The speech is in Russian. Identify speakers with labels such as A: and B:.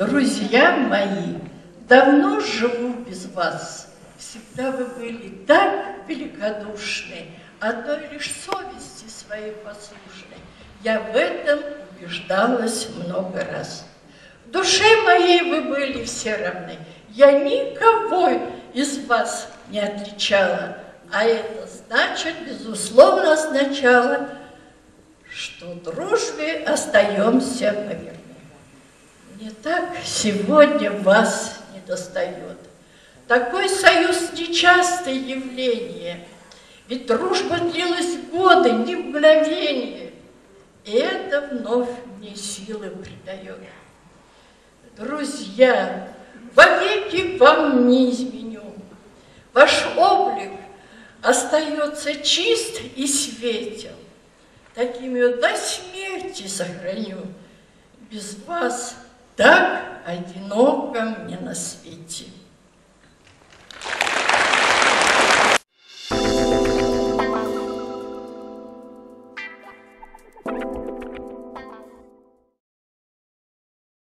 A: Друзья мои, давно живу без вас. Всегда вы были так великодушны, одной лишь совести своей послушны. Я в этом убеждалась много раз. В душе моей вы были все равны. Я никого из вас не отличала, а это значит, безусловно, означало, что дружбе остаемся поверны. Мне так сегодня вас не достает. Такой союз – нечастое явление, ведь дружба длилась годы, не мгновение, и это вновь мне силы придает. Друзья, вовеки вам не изменю, ваш облик остается чист и светел, такими вот до смерти сохраню. Без вас так одиноко мне на свете.